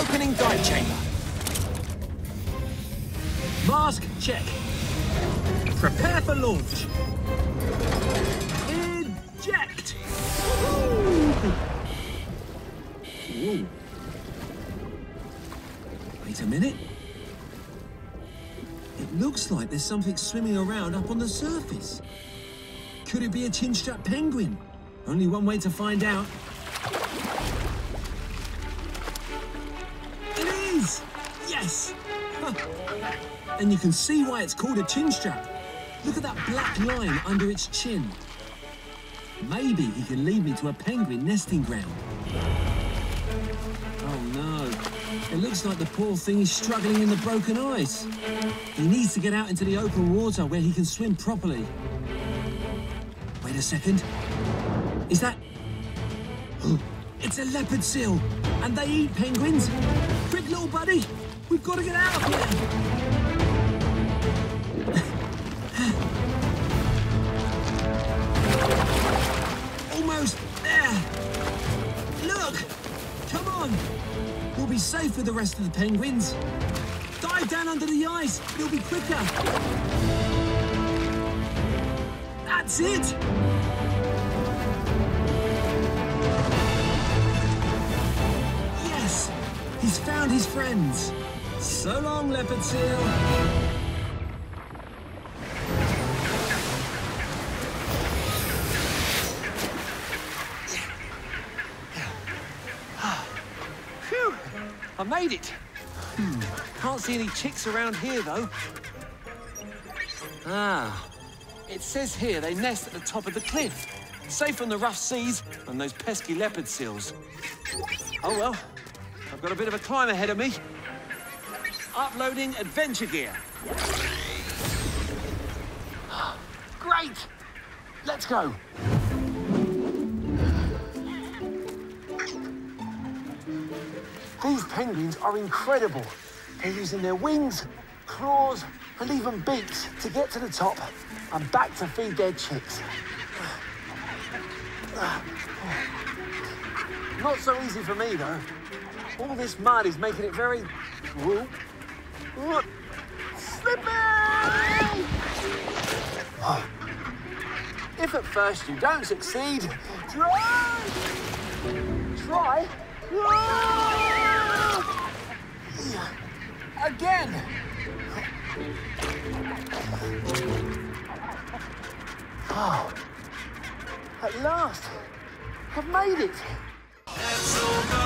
Opening dive chamber. Mask check. Prepare for launch. Eject. Whoa. Wait a minute. It looks like there's something swimming around up on the surface. Could it be a chin-strap penguin? Only one way to find out. And you can see why it's called a chin strap. Look at that black line under its chin. Maybe he can lead me to a penguin nesting ground. Oh no. It looks like the poor thing is struggling in the broken ice. He needs to get out into the open water where he can swim properly. Wait a second. Is that... It's a leopard seal, and they eat penguins. Quick, little buddy, we've got to get out of here. Safe with the rest of the penguins. Dive down under the ice. It'll be quicker. That's it. Yes! He's found his friends. So long, leopard seal. I made it. Hmm. Can't see any chicks around here, though. Ah. It says here they nest at the top of the cliff. Safe from the rough seas and those pesky leopard seals. Oh well. I've got a bit of a climb ahead of me. Uploading adventure gear. Great! Let's go. These penguins are incredible. They're using their wings, claws, and even beaks to get to the top and back to feed their chicks. Not so easy for me, though. All this mud is making it very... Slippery! If at first you don't succeed, try! Try? Again! Last, I've made it!